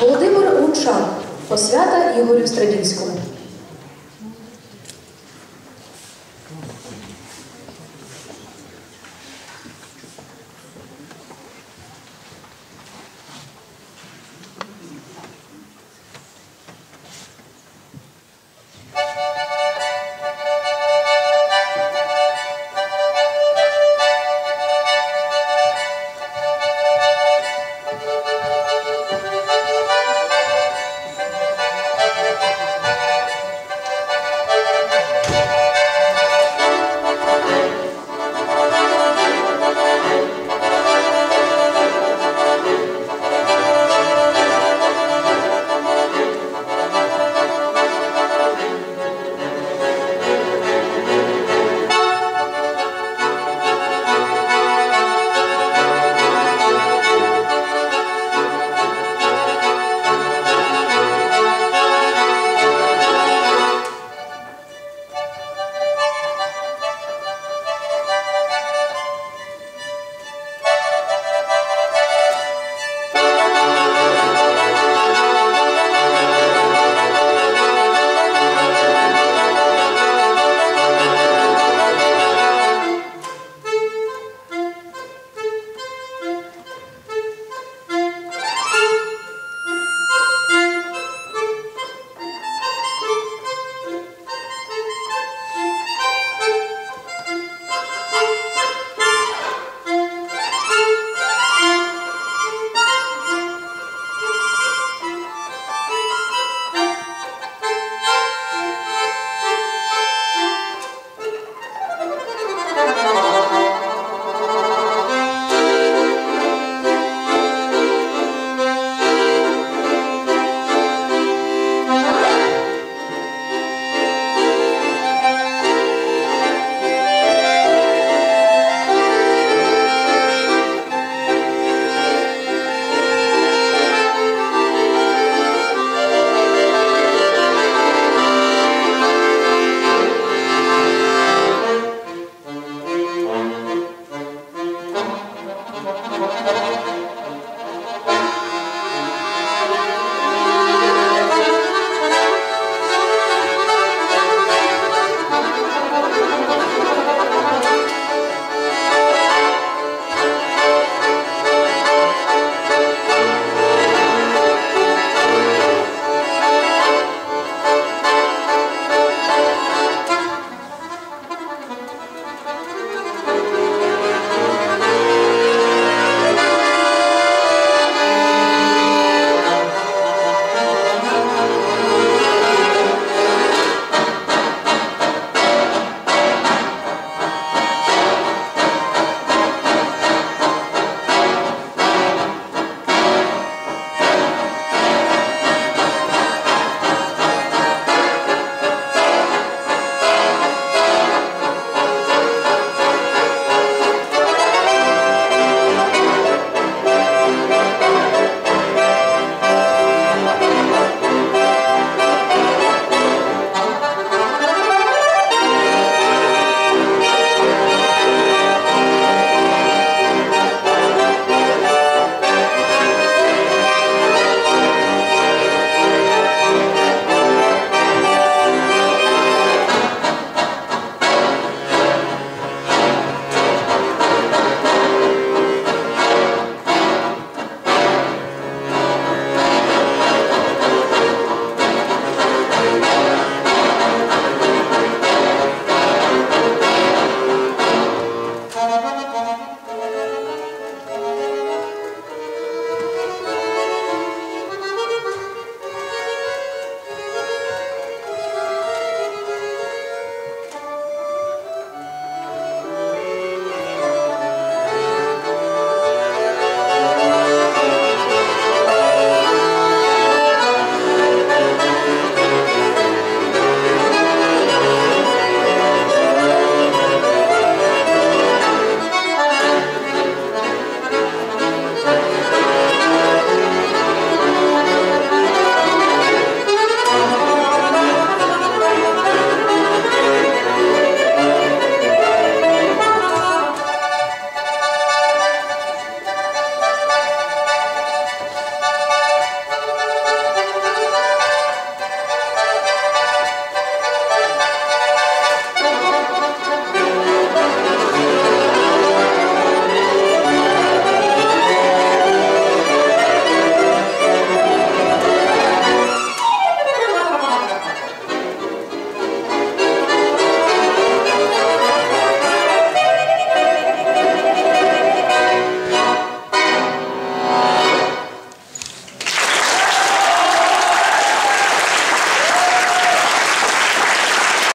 Володимир Лучан. Посвята Ігорю Страдінському.